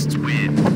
Fascists win.